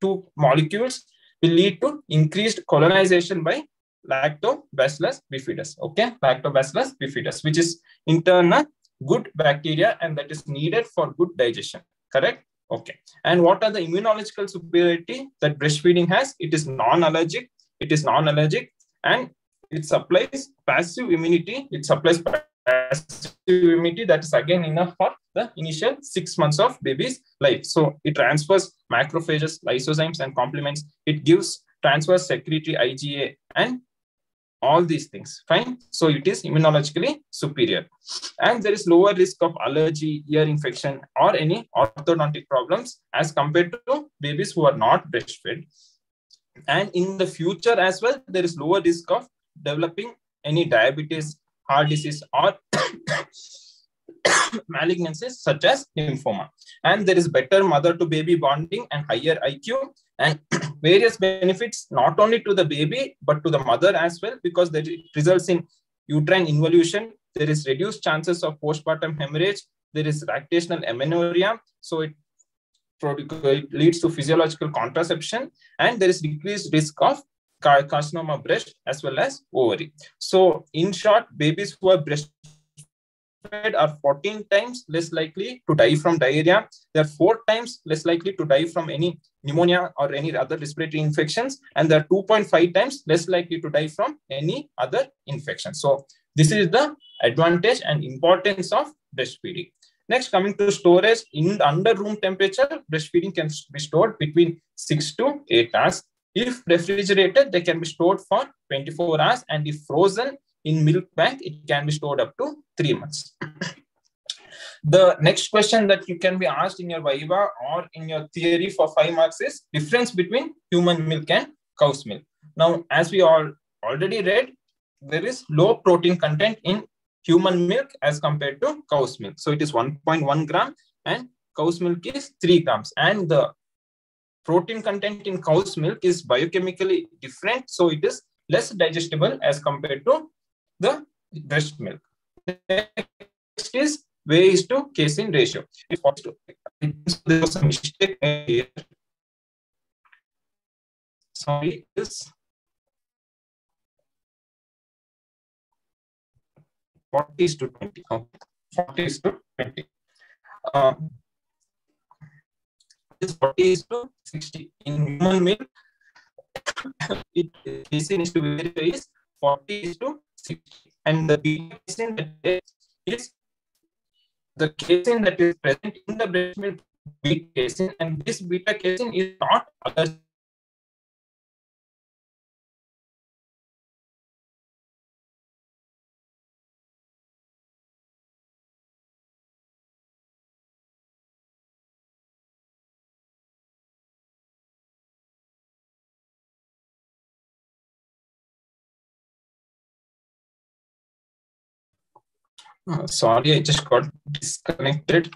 two molecules will lead to increased colonization by lactobacillus bifidus. Okay, lactobacillus bifidus, which is in turn a good bacteria and that is needed for good digestion. Correct? Okay. And what are the immunological superiority that breastfeeding has? It is non-allergic. It is non-allergic and it supplies passive immunity. It supplies passive that is again enough for the initial six months of baby's life. So it transfers macrophages, lysozymes, and complements. It gives transfers secretory IgA and all these things. Fine. So it is immunologically superior. And there is lower risk of allergy, ear infection, or any orthodontic problems as compared to babies who are not breastfed. And in the future as well, there is lower risk of developing any diabetes, heart disease, or malignancies such as lymphoma. And there is better mother to baby bonding and higher IQ and various benefits not only to the baby but to the mother as well because that results in uterine involution. There is reduced chances of postpartum hemorrhage. There is lactational amenorrhea. So it it leads to physiological contraception and there is decreased risk of carcinoma breast as well as ovary. So in short, babies who are breastfed are 14 times less likely to die from diarrhea. They're four times less likely to die from any pneumonia or any other respiratory infections. And they're 2.5 times less likely to die from any other infection. So this is the advantage and importance of breastfeeding. Next, coming to storage in under room temperature, breastfeeding can be stored between 6 to 8 hours. If refrigerated, they can be stored for 24 hours. And if frozen in milk bank, it can be stored up to 3 months. the next question that you can be asked in your Viva or in your theory for 5 marks is difference between human milk and cow's milk. Now, as we all already read, there is low protein content in human milk as compared to cow's milk. So it is 1.1 gram and cow's milk is 3 grams. And the protein content in cow's milk is biochemically different. So it is less digestible as compared to the breast milk. Next is ways to casein ratio. There was a mistake here. Sorry, this 40 is to 20. 40 is to 20. Um, this 40 is to 60. In human milk, it casein is to be is 40 is to 60. And the casein that is the casein that is present in the breast milk beta casein, and this beta casein is not other Uh, sorry, I just got disconnected.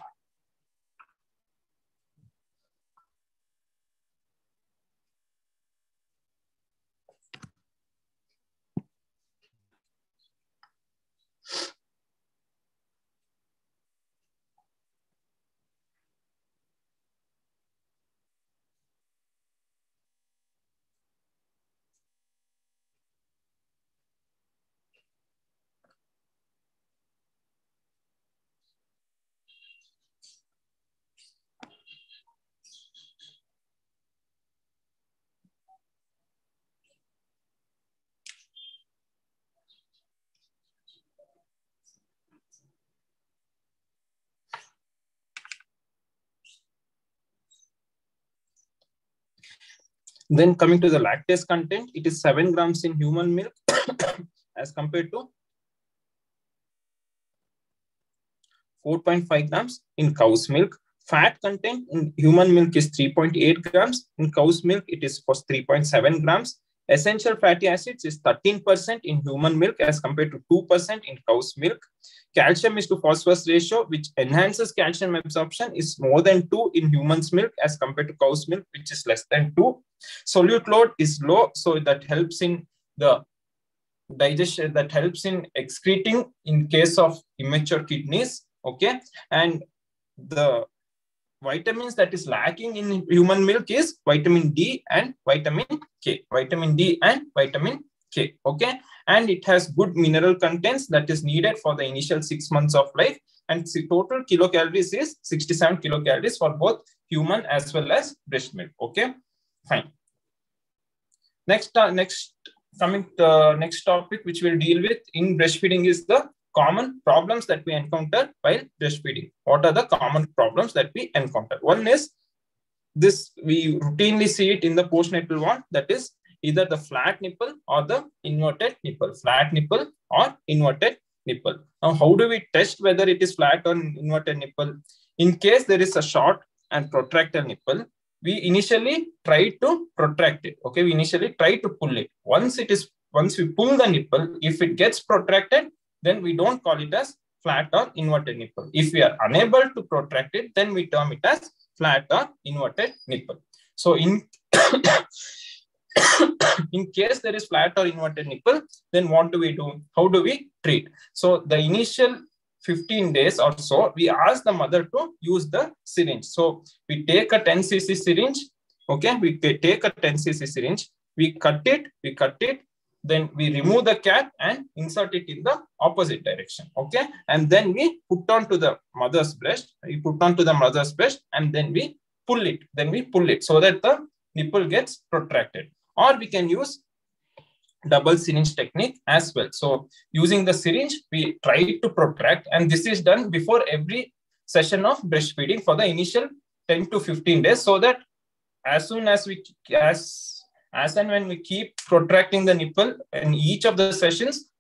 Then coming to the lactase content, it is 7 grams in human milk as compared to 4.5 grams in cow's milk. Fat content in human milk is 3.8 grams. In cow's milk, it is for 3.7 grams. Essential fatty acids is 13% in human milk as compared to 2% in cow's milk. Calcium is to phosphorus ratio, which enhances calcium absorption, is more than 2 in human's milk as compared to cow's milk, which is less than 2. Solute load is low, so that helps in the digestion, that helps in excreting in case of immature kidneys. Okay. And the vitamins that is lacking in human milk is vitamin D and vitamin K. Vitamin D and vitamin K. Okay. And it has good mineral contents that is needed for the initial six months of life. And the total kilocalories is 67 kilocalories for both human as well as breast milk. Okay. Fine. Next, uh, next coming to next topic which we'll deal with in breastfeeding is the common problems that we encounter while breastfeeding. What are the common problems that we encounter? One is this, we routinely see it in the postnatal one, that is either the flat nipple or the inverted nipple, flat nipple or inverted nipple. Now, how do we test whether it is flat or inverted nipple? In case there is a short and protracted nipple, we initially try to protract it. Okay, we initially try to pull it. Once it is, once we pull the nipple, if it gets protracted, then we don't call it as flat or inverted nipple. If we are unable to protract it, then we term it as flat or inverted nipple. So in, in case there is flat or inverted nipple, then what do we do? How do we treat? So the initial 15 days or so, we ask the mother to use the syringe. So we take a 10 cc syringe, okay? We take a 10 cc syringe, we cut it, we cut it, then we remove the cap and insert it in the opposite direction okay? And then we put on to the mother's breast we put on to the mother's breast and then we pull it then we pull it so that the nipple gets protracted. Or we can use double syringe technique as well. So using the syringe we try to protract and this is done before every session of breastfeeding for the initial 10 to 15 days so that as soon as we as as and when we keep protracting the nipple in each of the sessions,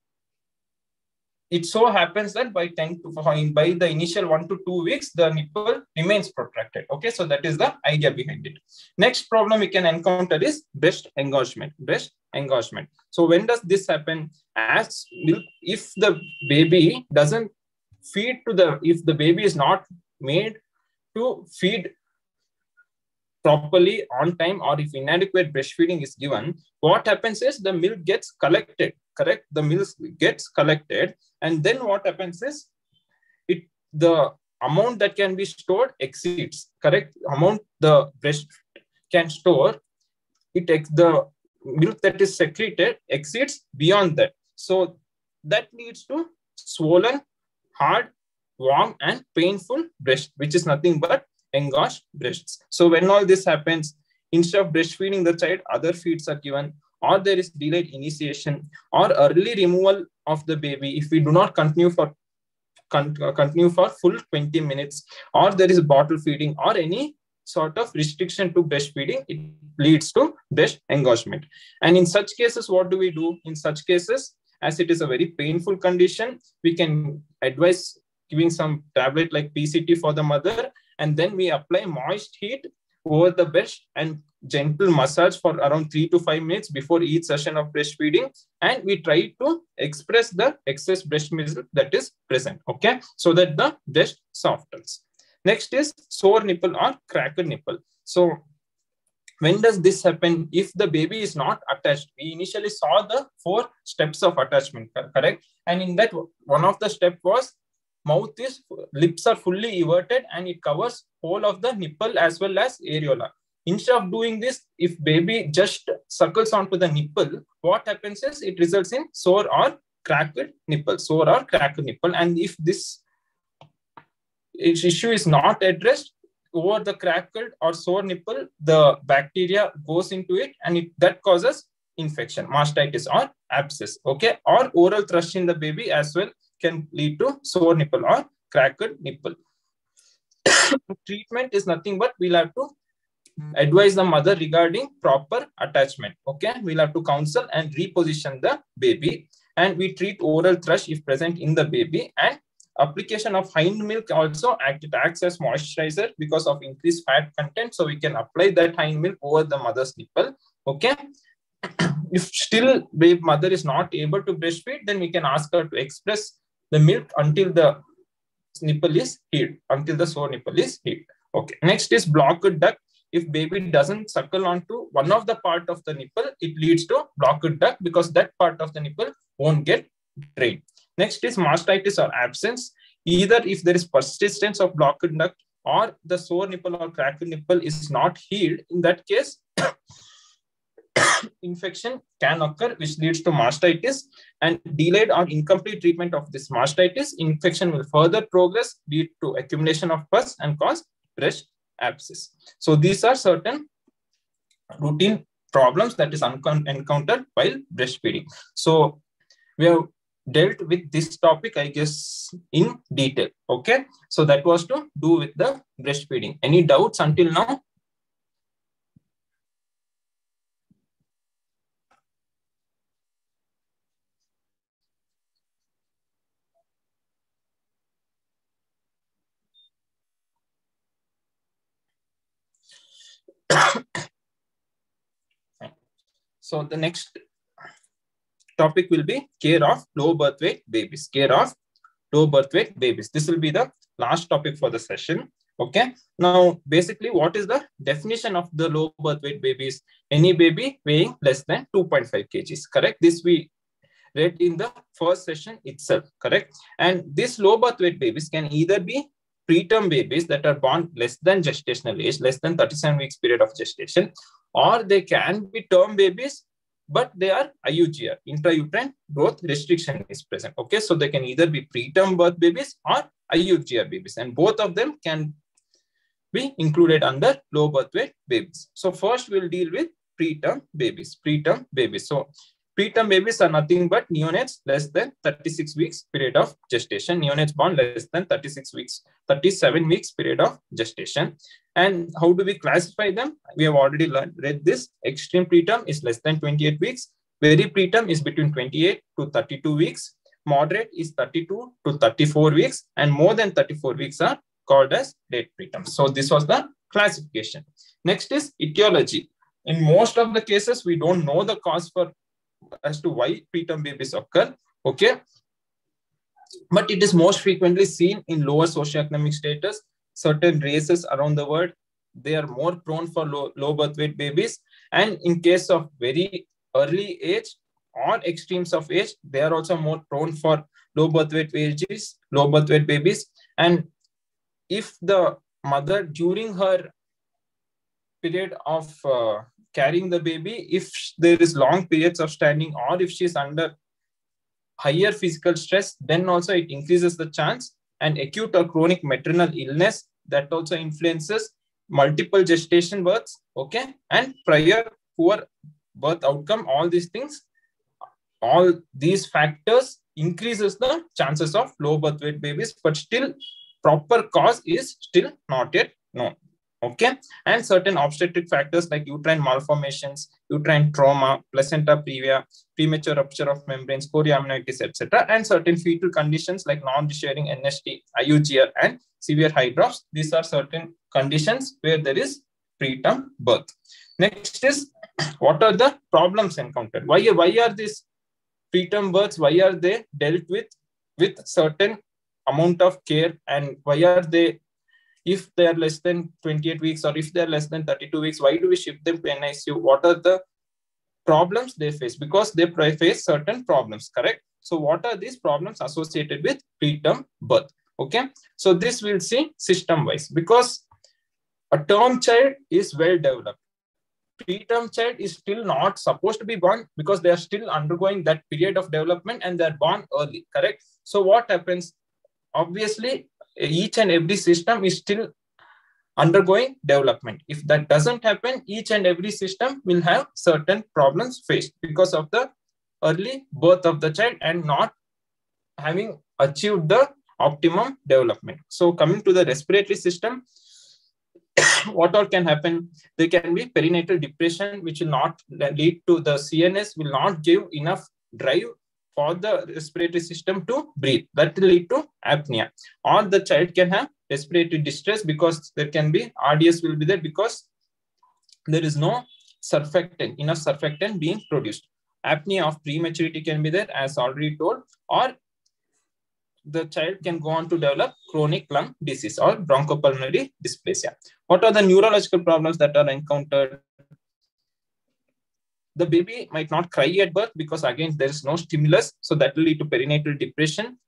it so happens that by 10 to by the initial one to two weeks, the nipple remains protracted. Okay, so that is the idea behind it. Next problem we can encounter is breast engorgement. Breast engorgement. So when does this happen? As if the baby doesn't feed to the, if the baby is not made to feed properly on time or if inadequate breastfeeding is given, what happens is the milk gets collected, correct? The milk gets collected. And then what happens is it the amount that can be stored exceeds, correct? Amount the breast can store, it takes the milk that is secreted exceeds beyond that. So that leads to swollen, hard, warm, and painful breast, which is nothing but engorged breasts. So when all this happens, instead of breastfeeding the child, other feeds are given, or there is delayed initiation or early removal of the baby if we do not continue for uh, continue for full 20 minutes, or there is bottle feeding or any sort of restriction to breastfeeding, it leads to breast engorgement. And in such cases, what do we do? In such cases, as it is a very painful condition, we can advise giving some tablet like PCT for the mother and then we apply moist heat over the breast and gentle massage for around three to five minutes before each session of breastfeeding. And we try to express the excess breast milk that is present, okay? So that the breast softens. Next is sore nipple or cracked nipple. So when does this happen? If the baby is not attached, we initially saw the four steps of attachment, correct? And in that, one of the step was mouth is, lips are fully everted and it covers whole of the nipple as well as areola. Instead of doing this, if baby just suckles onto the nipple, what happens is it results in sore or cracked nipple, sore or cracked nipple. And if this issue is not addressed, over the cracked or sore nipple, the bacteria goes into it and it, that causes infection, mastitis or abscess. Okay, or oral thrush in the baby as well can lead to sore nipple or cracked nipple. Treatment is nothing but we'll have to advise the mother regarding proper attachment. Okay, we'll have to counsel and reposition the baby. And we treat oral thrush if present in the baby. And application of hind milk also act, it acts as moisturizer because of increased fat content. So we can apply that hind milk over the mother's nipple. Okay. if still the mother is not able to breastfeed, then we can ask her to express the milk until the nipple is healed, until the sore nipple is healed. Okay. Next is blocked duct if baby doesn't suckle onto one of the part of the nipple, it leads to blocked duct because that part of the nipple won't get drained. Next is mastitis or abscess. Either if there is persistence of blocked duct or the sore nipple or cracked nipple is not healed, in that case, infection can occur, which leads to mastitis. And delayed or incomplete treatment of this mastitis, infection will further progress, lead to accumulation of pus and cause breast abscess. So these are certain routine problems that is encountered while breastfeeding. So we have dealt with this topic, I guess, in detail. Okay. So that was to do with the breastfeeding. Any doubts until now? So the next topic will be care of low birth weight babies. Care of low birth weight babies. This will be the last topic for the session. Okay. Now, basically, what is the definition of the low birth weight babies? Any baby weighing less than 2.5 kgs. Correct. This we read in the first session itself. Correct. And these low birth weight babies can either be preterm babies that are born less than gestational age, less than 37 weeks period of gestation, or they can be term babies, but they are IUGR, intrauterine growth restriction is present. Okay, so they can either be preterm birth babies or IUGR babies, and both of them can be included under low birth weight babies. So first we'll deal with preterm babies, preterm babies. So Preterm babies are nothing but neonates less than 36 weeks period of gestation. Neonates born less than 36 weeks, 37 weeks period of gestation. And how do we classify them? We have already learned, read this. Extreme preterm is less than 28 weeks. Very preterm is between 28 to 32 weeks. Moderate is 32 to 34 weeks. And more than 34 weeks are called as late preterm. So this was the classification. Next is etiology. In most of the cases, we don't know the cause for as to why preterm babies occur. Okay. But it is most frequently seen in lower socioeconomic status. Certain races around the world, they are more prone for low, low birth weight babies. And in case of very early age or extremes of age, they are also more prone for low birth weight babies, low birth weight babies. And if the mother during her period of uh, carrying the baby if there is long periods of standing or if she is under higher physical stress then also it increases the chance and acute or chronic maternal illness that also influences multiple gestation births okay? And prior poor birth outcome all these things all these factors increases the chances of low birth weight babies but still proper cause is still not yet known okay and certain obstetric factors like uterine malformations uterine trauma placenta previa premature rupture of membranes chorioamnitis etc and certain fetal conditions like non-reassuring nst iugr and severe hydrops these are certain conditions where there is preterm birth. Next is what are the problems encountered? Why, why are these preterm births, why are they dealt with with certain amount of care and why are they if they are less than 28 weeks or if they are less than 32 weeks, why do we ship them to NICU? What are the problems they face? Because they face certain problems, correct? So what are these problems associated with preterm birth? Okay, so this we'll see system wise because a term child is well developed. Preterm child is still not supposed to be born because they are still undergoing that period of development and they're born early, correct? So what happens? Obviously, each and every system is still undergoing development. If that doesn't happen, each and every system will have certain problems faced because of the early birth of the child and not having achieved the optimum development. So coming to the respiratory system, what all can happen? There can be perinatal depression, which will not lead to the CNS, will not give enough drive for the respiratory system to breathe. That will lead to apnea. Or the child can have respiratory distress because there can be RDS will be there because there is no surfactant, enough surfactant being produced. Apnea of prematurity can be there, as already told, or the child can go on to develop chronic lung disease or bronchopulmonary dysplasia. What are the neurological problems that are encountered? The baby might not cry at birth because again, there is no stimulus. So that will lead to perinatal depression.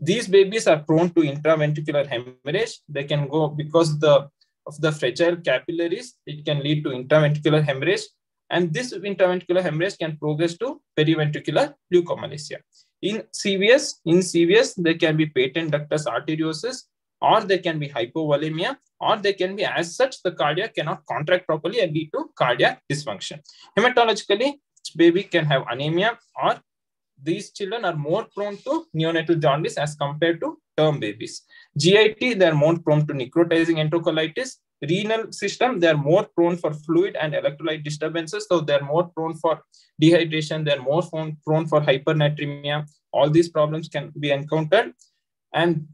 These babies are prone to intraventricular hemorrhage. They can go because the of the fragile capillaries, it can lead to intraventricular hemorrhage. And this intraventricular hemorrhage can progress to periventricular leukomalacia. In CVS, in CVS, there can be patent ductus arteriosus, or there can be hypovolemia, or they can be as such, the cardiac cannot contract properly and lead to cardiac dysfunction. Hematologically, baby can have anemia, or these children are more prone to neonatal jaundice as compared to term babies. GIT, they are more prone to necrotizing enterocolitis. Renal system, they are more prone for fluid and electrolyte disturbances. So they are more prone for dehydration. They are more prone for hypernatremia. All these problems can be encountered. And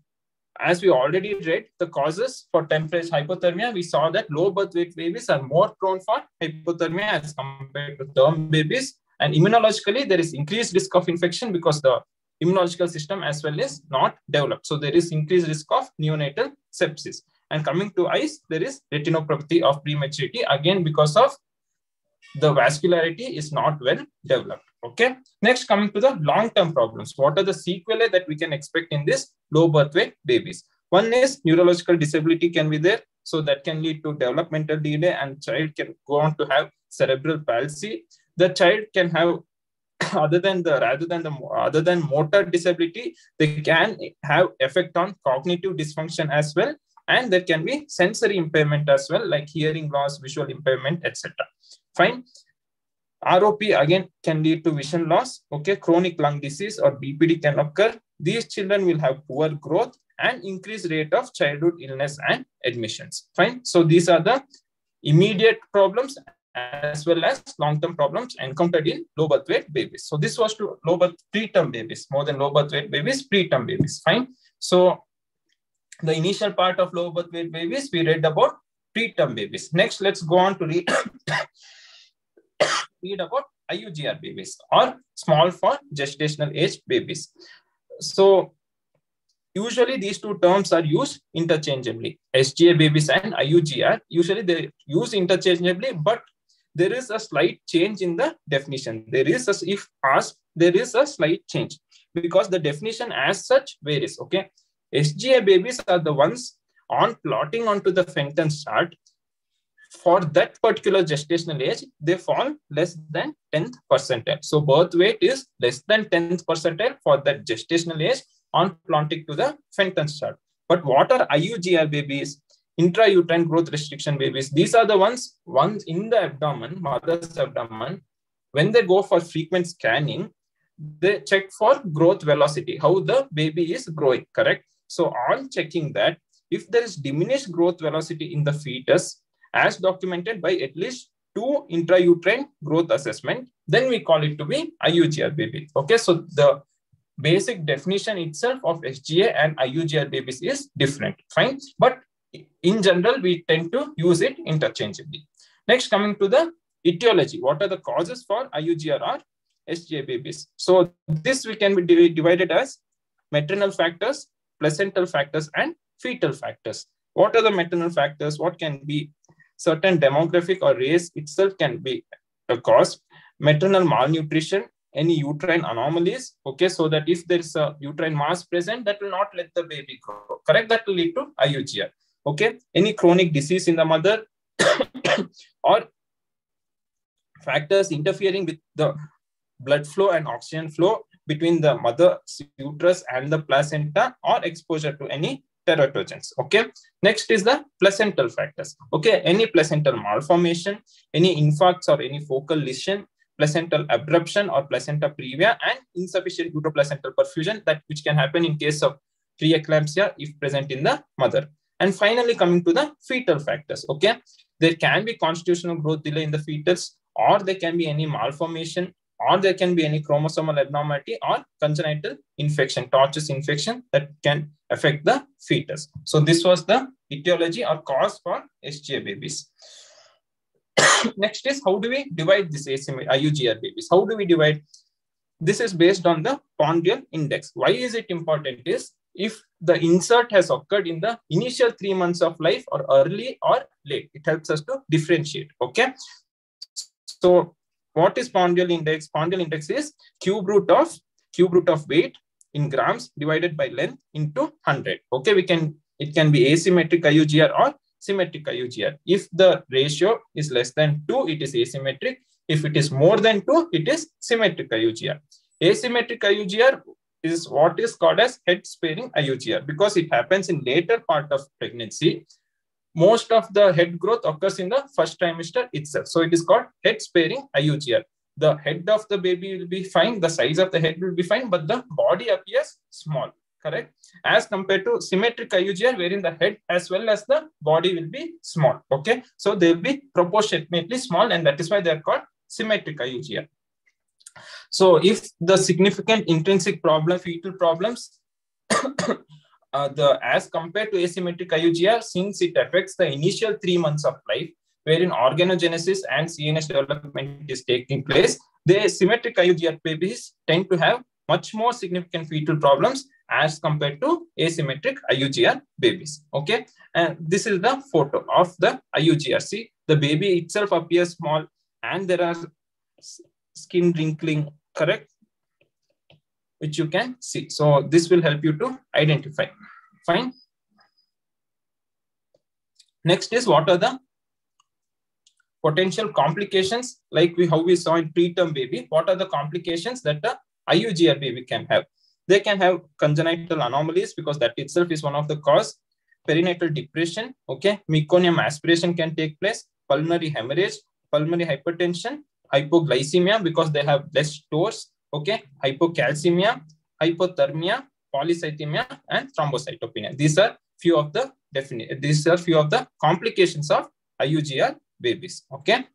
as we already read, the causes for temperature hypothermia, we saw that low birth weight babies are more prone for hypothermia as compared to term babies. And immunologically, there is increased risk of infection because the immunological system as well is not developed. So there is increased risk of neonatal sepsis. And coming to eyes, there is retinopathy of prematurity, again, because of the vascularity is not well developed. Okay. Next, coming to the long-term problems. What are the sequelae that we can expect in this low birth weight babies? One is neurological disability can be there. So that can lead to developmental delay and child can go on to have cerebral palsy. The child can have other than the rather than the other than motor disability, they can have effect on cognitive dysfunction as well. And there can be sensory impairment as well, like hearing loss, visual impairment, etc. Fine. ROP again can lead to vision loss. Okay, chronic lung disease or BPD can occur. These children will have poor growth and increased rate of childhood illness and admissions. Fine. So these are the immediate problems as well as long-term problems encountered in low birth weight babies. So this was to low birth preterm babies, more than low birth weight babies, preterm babies. Fine. So the initial part of low birth weight babies, we read about preterm babies. Next, let's go on to read read about IUGR babies or small for gestational age babies. So usually these two terms are used interchangeably. SGA babies and IUGR, usually they use interchangeably, but there is a slight change in the definition. There is, a, if asked, there is a slight change because the definition as such varies, okay? SGA babies are the ones on plotting onto the Fenton chart for that particular gestational age, they fall less than 10th percentile. So birth weight is less than 10th percentile for that gestational age on planting to the Fenton's chart. But what are IUGR babies? Intrauterine growth restriction babies. These are the ones, ones in the abdomen, mother's abdomen. When they go for frequent scanning, they check for growth velocity, how the baby is growing, correct? So on checking that, if there is diminished growth velocity in the fetus, as documented by at least two intrauterine growth assessment, then we call it to be IUGR baby. Okay, so the basic definition itself of SGA and IUGR babies is different, fine. But in general, we tend to use it interchangeably. Next, coming to the etiology. What are the causes for IUGR or SGA babies? So this we can be divided as maternal factors, placental factors, and fetal factors. What are the maternal factors? What can be certain demographic or race itself can be a cause. Maternal malnutrition, any uterine anomalies, okay, so that if there is a uterine mass present, that will not let the baby grow, correct? That will lead to IUGR, okay? Any chronic disease in the mother or factors interfering with the blood flow and oxygen flow between the mother's uterus and the placenta or exposure to any teratogens. Okay. Next is the placental factors. Okay. Any placental malformation, any infarcts or any focal lesion, placental abruption or placenta previa, and insufficient uteroplacental perfusion that which can happen in case of preeclampsia if present in the mother. And finally, coming to the fetal factors. Okay. There can be constitutional growth delay in the fetus, or there can be any malformation or there can be any chromosomal abnormality or congenital infection, Torch's infection that can affect the fetus. So this was the etiology or cause for SGA babies. Next is how do we divide this IUGR uh, babies? How do we divide? This is based on the Ponderal index. Why is it important is if the insert has occurred in the initial three months of life or early or late, it helps us to differentiate. Okay. So what is Ponderal index? Ponderal index is cube root of cube root of weight in grams divided by length into 100. Okay, we can it can be asymmetric IUGR or symmetric IUGR. If the ratio is less than 2, it is asymmetric. If it is more than 2, it is symmetric IUGR. Asymmetric IUGR is what is called as head sparing IUGR because it happens in later part of pregnancy most of the head growth occurs in the first trimester itself. So it is called head sparing IUGR. The head of the baby will be fine, the size of the head will be fine, but the body appears small, correct? As compared to symmetric IUGR, wherein the head as well as the body will be small, okay? So they will be proportionately small, and that is why they are called symmetric IUGR. So if the significant intrinsic problem, fetal problems uh, the as compared to asymmetric IUGR, since it affects the initial three months of life, wherein organogenesis and CNS development is taking place, the symmetric IUGR babies tend to have much more significant fetal problems as compared to asymmetric IUGR babies. Okay, and this is the photo of the IUGR. See, the baby itself appears small, and there are skin wrinkling. Correct which you can see. So this will help you to identify. Fine. Next is what are the potential complications like we how we saw in preterm baby. What are the complications that the IUGR baby can have? They can have congenital anomalies because that itself is one of the cause. Perinatal depression, okay. Meconium aspiration can take place. Pulmonary hemorrhage, pulmonary hypertension, hypoglycemia because they have less stores okay hypocalcemia hypothermia polycythemia and thrombocytopenia these are few of the definite these are few of the complications of iugr babies okay